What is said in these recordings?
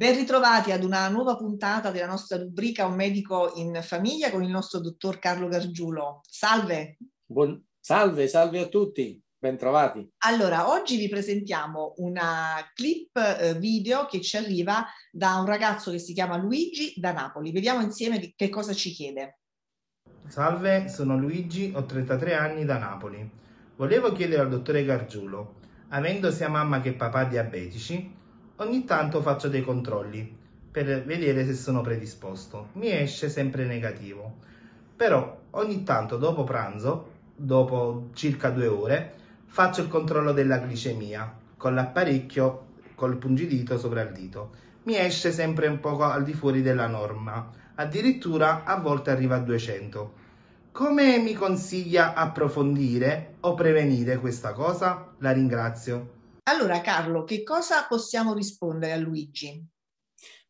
Ben ritrovati ad una nuova puntata della nostra rubrica Un medico in famiglia con il nostro dottor Carlo Gargiulo. Salve. Buon... Salve, salve a tutti. Bentrovati. Allora, oggi vi presentiamo una clip eh, video che ci arriva da un ragazzo che si chiama Luigi da Napoli. Vediamo insieme che cosa ci chiede. Salve, sono Luigi, ho 33 anni da Napoli. Volevo chiedere al dottore Gargiulo, avendo sia mamma che papà diabetici, Ogni tanto faccio dei controlli per vedere se sono predisposto. Mi esce sempre negativo. Però ogni tanto dopo pranzo, dopo circa due ore, faccio il controllo della glicemia con l'apparecchio col pungidito sopra il dito. Mi esce sempre un poco al di fuori della norma, addirittura a volte arriva a 200. Come mi consiglia approfondire o prevenire questa cosa? La ringrazio. Allora, Carlo, che cosa possiamo rispondere a Luigi?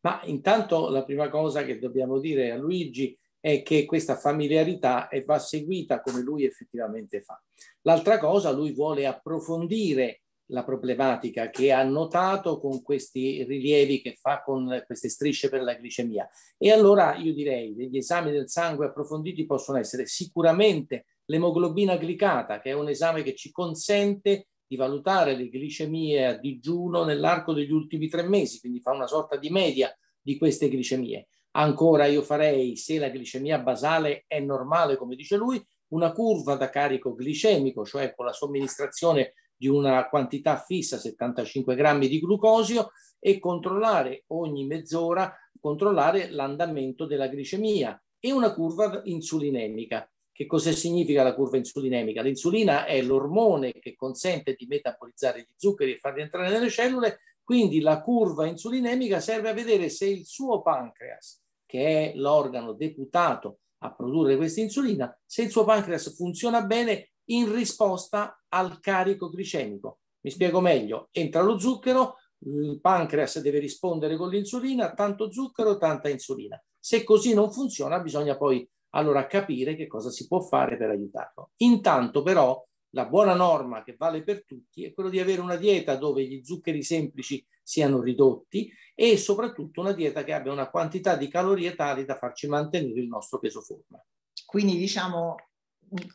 Ma intanto la prima cosa che dobbiamo dire a Luigi è che questa familiarità va seguita come lui effettivamente fa. L'altra cosa, lui vuole approfondire la problematica che ha notato con questi rilievi che fa con queste strisce per la glicemia. E allora io direi degli esami del sangue approfonditi possono essere sicuramente l'emoglobina glicata, che è un esame che ci consente di valutare le glicemie a digiuno nell'arco degli ultimi tre mesi, quindi fa una sorta di media di queste glicemie. Ancora io farei, se la glicemia basale è normale, come dice lui, una curva da carico glicemico, cioè con la somministrazione di una quantità fissa, 75 grammi di glucosio, e controllare ogni mezz'ora, controllare l'andamento della glicemia e una curva insulinemica. Che cosa significa la curva insulinemica? L'insulina è l'ormone che consente di metabolizzare gli zuccheri e farli entrare nelle cellule, quindi la curva insulinemica serve a vedere se il suo pancreas, che è l'organo deputato a produrre questa insulina, se il suo pancreas funziona bene in risposta al carico glicemico. Mi spiego meglio, entra lo zucchero, il pancreas deve rispondere con l'insulina, tanto zucchero, tanta insulina. Se così non funziona, bisogna poi allora capire che cosa si può fare per aiutarlo. Intanto però la buona norma che vale per tutti è quello di avere una dieta dove gli zuccheri semplici siano ridotti e soprattutto una dieta che abbia una quantità di calorie tali da farci mantenere il nostro peso forma. Quindi diciamo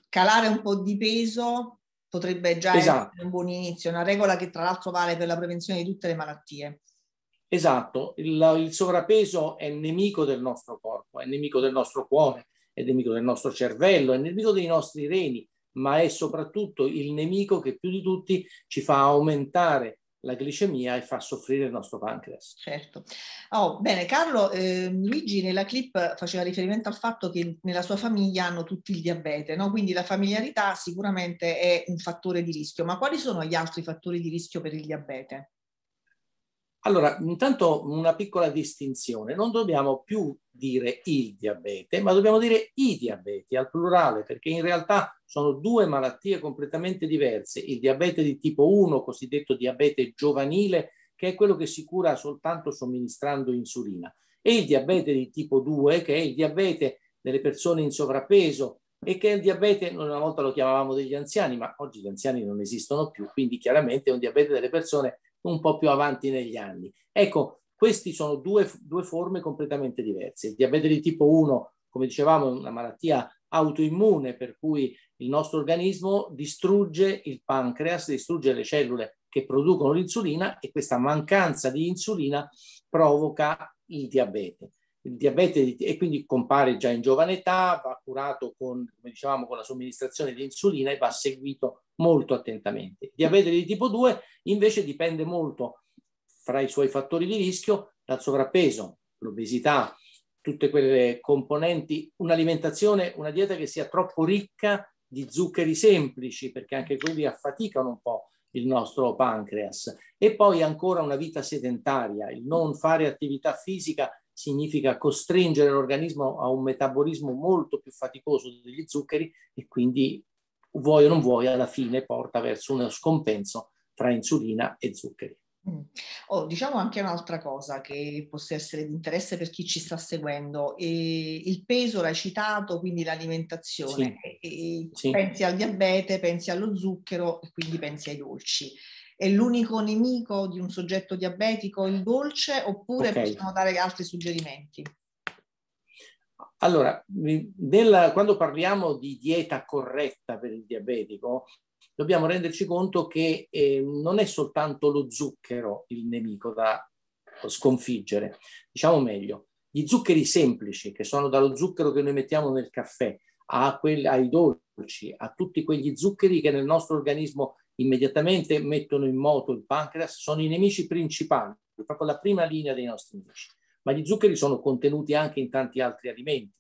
calare un po' di peso potrebbe già esatto. essere un buon inizio, una regola che tra l'altro vale per la prevenzione di tutte le malattie. Esatto, il, il sovrappeso è nemico del nostro corpo, è nemico del nostro cuore, è nemico del nostro cervello, è nemico dei nostri reni, ma è soprattutto il nemico che più di tutti ci fa aumentare la glicemia e fa soffrire il nostro pancreas. Certo. Oh, bene, Carlo, eh, Luigi nella clip faceva riferimento al fatto che nella sua famiglia hanno tutti il diabete, no? quindi la familiarità sicuramente è un fattore di rischio, ma quali sono gli altri fattori di rischio per il diabete? Allora, intanto una piccola distinzione, non dobbiamo più dire il diabete, ma dobbiamo dire i diabeti al plurale, perché in realtà sono due malattie completamente diverse. Il diabete di tipo 1, cosiddetto diabete giovanile, che è quello che si cura soltanto somministrando insulina, e il diabete di tipo 2, che è il diabete delle persone in sovrappeso e che è il diabete, una volta lo chiamavamo degli anziani, ma oggi gli anziani non esistono più, quindi chiaramente è un diabete delle persone un po' più avanti negli anni. Ecco, queste sono due, due forme completamente diverse. Il diabete di tipo 1, come dicevamo, è una malattia autoimmune per cui il nostro organismo distrugge il pancreas, distrugge le cellule che producono l'insulina e questa mancanza di insulina provoca il diabete. Il diabete di, e quindi compare già in giovane età, va curato con, come dicevamo, con la somministrazione di insulina e va seguito molto attentamente. Il diabete di tipo 2 invece dipende molto fra i suoi fattori di rischio dal sovrappeso, l'obesità, tutte quelle componenti, un'alimentazione, una dieta che sia troppo ricca di zuccheri semplici, perché anche quelli affaticano un po' il nostro pancreas. E poi ancora una vita sedentaria, il non fare attività fisica significa costringere l'organismo a un metabolismo molto più faticoso degli zuccheri e quindi vuoi o non vuoi, alla fine porta verso uno scompenso tra insulina e zuccheri. Mm. Oh, diciamo anche un'altra cosa che possa essere di interesse per chi ci sta seguendo. E il peso l'hai citato, quindi l'alimentazione. Sì. E, sì. Pensi al diabete, pensi allo zucchero e quindi pensi ai dolci. È l'unico nemico di un soggetto diabetico il dolce oppure okay. possiamo dare altri suggerimenti? Allora, nella, quando parliamo di dieta corretta per il diabetico, dobbiamo renderci conto che eh, non è soltanto lo zucchero il nemico da sconfiggere. Diciamo meglio, gli zuccheri semplici, che sono dallo zucchero che noi mettiamo nel caffè, quelli, ai dolci, a tutti quegli zuccheri che nel nostro organismo immediatamente mettono in moto il pancreas, sono i nemici principali, proprio la prima linea dei nostri nemici ma gli zuccheri sono contenuti anche in tanti altri alimenti.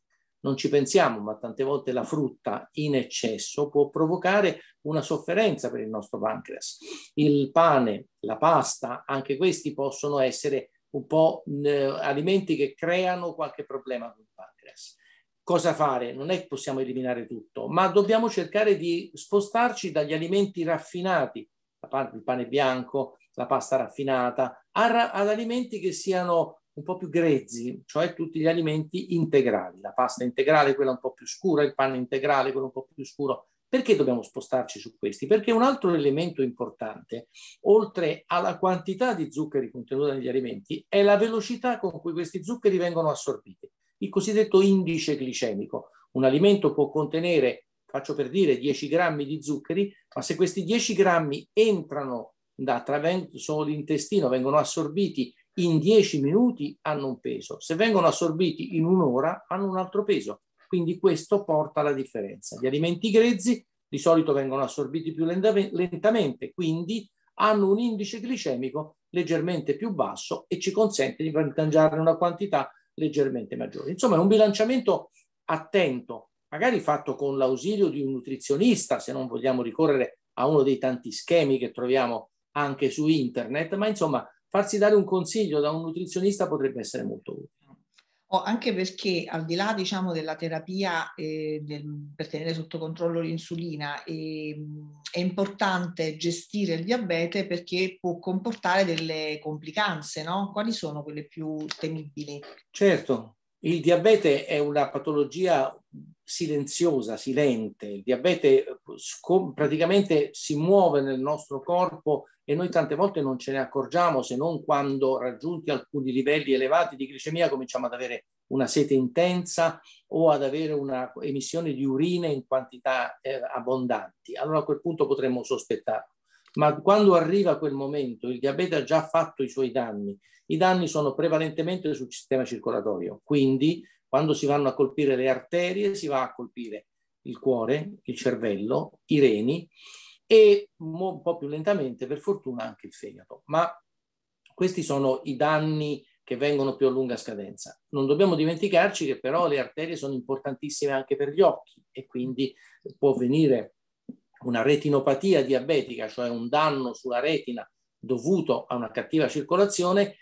Non ci pensiamo, ma tante volte la frutta in eccesso può provocare una sofferenza per il nostro pancreas. Il pane, la pasta, anche questi possono essere un po' eh, alimenti che creano qualche problema con il pancreas. Cosa fare? Non è che possiamo eliminare tutto, ma dobbiamo cercare di spostarci dagli alimenti raffinati, il pane bianco, la pasta raffinata, ad alimenti che siano un po' più grezzi, cioè tutti gli alimenti integrali, la pasta integrale, quella un po' più scura, il pane integrale, quello un po' più scuro. Perché dobbiamo spostarci su questi? Perché un altro elemento importante, oltre alla quantità di zuccheri contenuti negli alimenti, è la velocità con cui questi zuccheri vengono assorbiti, il cosiddetto indice glicemico. Un alimento può contenere, faccio per dire, 10 grammi di zuccheri, ma se questi 10 grammi entrano da attraverso l'intestino, vengono assorbiti in 10 minuti hanno un peso, se vengono assorbiti in un'ora hanno un altro peso. Quindi questo porta alla differenza. Gli alimenti grezzi di solito vengono assorbiti più lentamente, quindi hanno un indice glicemico leggermente più basso e ci consente di mangiare una quantità leggermente maggiore. Insomma, è un bilanciamento attento, magari fatto con l'ausilio di un nutrizionista, se non vogliamo ricorrere a uno dei tanti schemi che troviamo anche su internet, ma insomma farsi dare un consiglio da un nutrizionista potrebbe essere molto utile. Oh, anche perché al di là diciamo, della terapia eh, del, per tenere sotto controllo l'insulina eh, è importante gestire il diabete perché può comportare delle complicanze, no? Quali sono quelle più temibili? Certo, il diabete è una patologia silenziosa, silente. Il diabete eh, praticamente si muove nel nostro corpo e noi tante volte non ce ne accorgiamo se non quando raggiunti alcuni livelli elevati di glicemia cominciamo ad avere una sete intensa o ad avere una emissione di urine in quantità eh, abbondanti. Allora a quel punto potremmo sospettarlo. Ma quando arriva quel momento, il diabete ha già fatto i suoi danni. I danni sono prevalentemente sul sistema circolatorio, quindi quando si vanno a colpire le arterie si va a colpire il cuore, il cervello, i reni e un po' più lentamente, per fortuna, anche il fegato. Ma questi sono i danni che vengono più a lunga scadenza. Non dobbiamo dimenticarci che però le arterie sono importantissime anche per gli occhi e quindi può venire una retinopatia diabetica, cioè un danno sulla retina dovuto a una cattiva circolazione.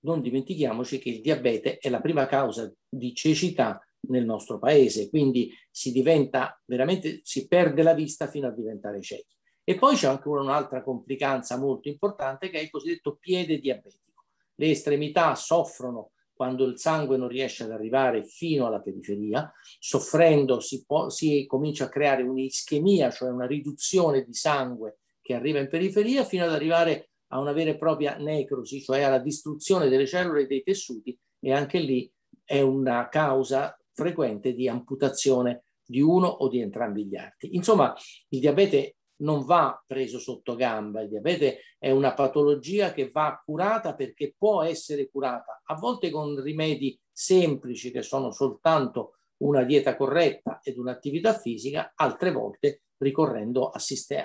Non dimentichiamoci che il diabete è la prima causa di cecità nel nostro paese, quindi si diventa veramente, si perde la vista fino a diventare ciechi. E poi c'è anche un'altra complicanza molto importante che è il cosiddetto piede diabetico. Le estremità soffrono quando il sangue non riesce ad arrivare fino alla periferia, soffrendo si, può, si comincia a creare un'ischemia, cioè una riduzione di sangue che arriva in periferia, fino ad arrivare a una vera e propria necrosi, cioè alla distruzione delle cellule e dei tessuti, e anche lì è una causa frequente di amputazione di uno o di entrambi gli arti. Insomma, il diabete non va preso sotto gamba. Il diabete è una patologia che va curata perché può essere curata, a volte con rimedi semplici che sono soltanto una dieta corretta ed un'attività fisica, altre volte ricorrendo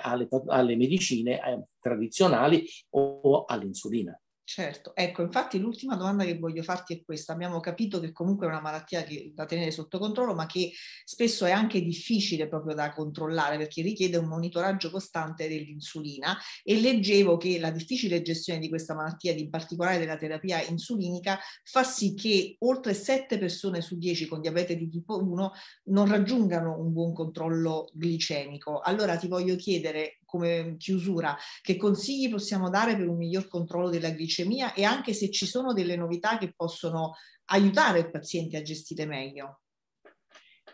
alle, alle, medicine eh, tradizionali o, o all'insulina. Certo, ecco, infatti l'ultima domanda che voglio farti è questa. Abbiamo capito che comunque è una malattia che, da tenere sotto controllo, ma che spesso è anche difficile proprio da controllare perché richiede un monitoraggio costante dell'insulina e leggevo che la difficile gestione di questa malattia, in particolare della terapia insulinica, fa sì che oltre 7 persone su 10 con diabete di tipo 1 non raggiungano un buon controllo glicemico. Allora ti voglio chiedere come chiusura, che consigli possiamo dare per un miglior controllo della glicemia e anche se ci sono delle novità che possono aiutare il paziente a gestire meglio?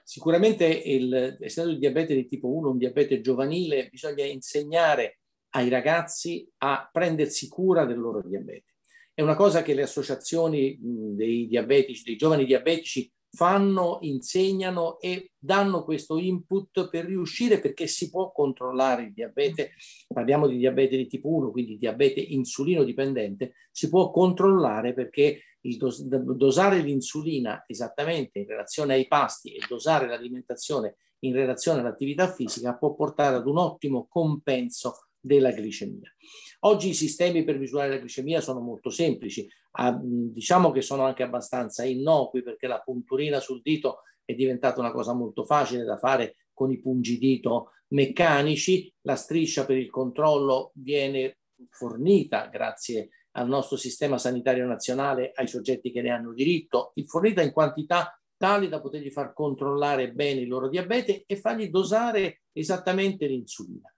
Sicuramente, il, essendo il diabete di tipo 1 un diabete giovanile, bisogna insegnare ai ragazzi a prendersi cura del loro diabete. È una cosa che le associazioni dei diabetici, dei giovani diabetici fanno, insegnano e danno questo input per riuscire perché si può controllare il diabete, parliamo di diabete di tipo 1, quindi diabete insulino dipendente, si può controllare perché dos- dosare l'insulina esattamente in relazione ai pasti e dosare l'alimentazione in relazione all'attività fisica può portare ad un ottimo compenso della glicemia. Oggi i sistemi per misurare la glicemia sono molto semplici, diciamo che sono anche abbastanza innocui perché la punturina sul dito è diventata una cosa molto facile da fare con i pungidito meccanici, la striscia per il controllo viene fornita grazie al nostro sistema sanitario nazionale ai soggetti che ne hanno diritto, fornita in quantità tali da potergli far controllare bene il loro diabete e fargli dosare esattamente l'insulina.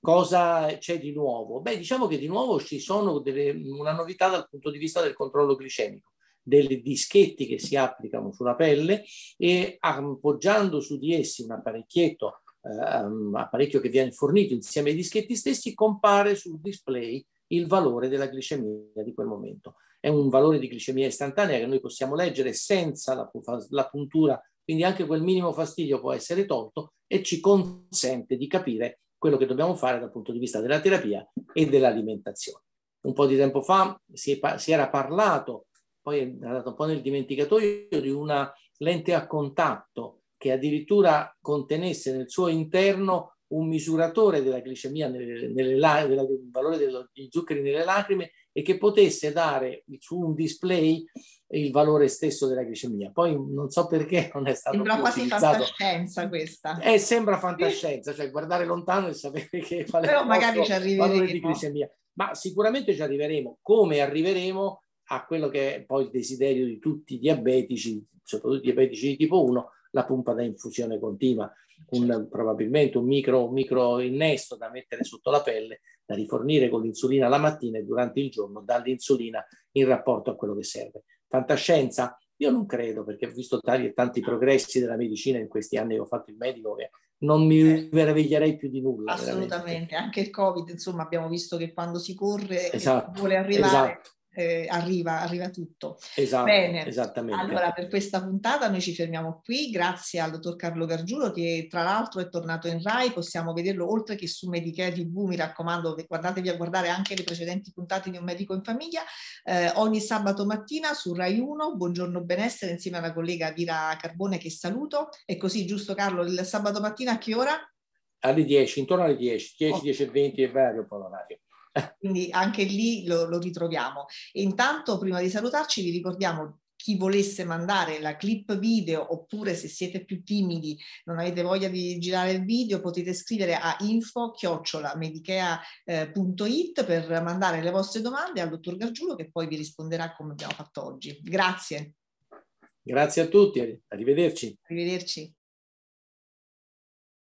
Cosa c'è di nuovo? Beh, diciamo che di nuovo ci sono delle, una novità dal punto di vista del controllo glicemico, dei dischetti che si applicano sulla pelle e appoggiando su di essi un apparecchietto, eh, un apparecchio che viene fornito insieme ai dischetti stessi, compare sul display il valore della glicemia di quel momento. È un valore di glicemia istantanea che noi possiamo leggere senza la, la puntura, quindi anche quel minimo fastidio può essere tolto e ci consente di capire quello che dobbiamo fare dal punto di vista della terapia e dell'alimentazione. Un po' di tempo fa si, è, si era parlato, poi è andato un po' nel dimenticatoio, di una lente a contatto che addirittura contenesse nel suo interno un misuratore della glicemia, nelle, nelle, del valore degli zuccheri nelle lacrime e che potesse dare su un display il valore stesso della glicemia. Poi non so perché non è stato Sembra quasi utilizzato. fantascienza questa. Eh, sembra fantascienza, cioè guardare lontano e sapere che qual è il valore di glicemia. Ma sicuramente ci arriveremo. Come arriveremo a quello che è poi il desiderio di tutti i diabetici, soprattutto i diabetici di tipo 1, la pompa da infusione continua, un, certo. probabilmente un micro, un micro innesto da mettere sotto la pelle, da rifornire con l'insulina la mattina e durante il giorno dall'insulina in rapporto a quello che serve. Fantascienza? Io non credo, perché ho visto tali e tanti progressi della medicina in questi anni che ho fatto il medico che non mi eh. meraviglierei più di nulla. Assolutamente, veramente. anche il Covid, insomma, abbiamo visto che quando si corre esatto, vuole arrivare, esatto eh, arriva, arriva, tutto. Esatto, Bene, esattamente. Allora, per questa puntata noi ci fermiamo qui, grazie al dottor Carlo Gargiulo che tra l'altro è tornato in RAI, possiamo vederlo oltre che su Medicare TV, mi raccomando, guardatevi a guardare anche le precedenti puntate di Un Medico in Famiglia, eh, ogni sabato mattina su RAI 1, Buongiorno Benessere, insieme alla collega Vira Carbone che saluto. È così, giusto Carlo, il sabato mattina a che ora? Alle 10, intorno alle 10, 10, oh. 10 e 20 è vario un po' l'orario quindi anche lì lo, lo ritroviamo. E intanto, prima di salutarci, vi ricordiamo chi volesse mandare la clip video oppure se siete più timidi, non avete voglia di girare il video, potete scrivere a info-medicea.it per mandare le vostre domande al dottor Gargiulo che poi vi risponderà come abbiamo fatto oggi. Grazie. Grazie a tutti, arrivederci. Arrivederci.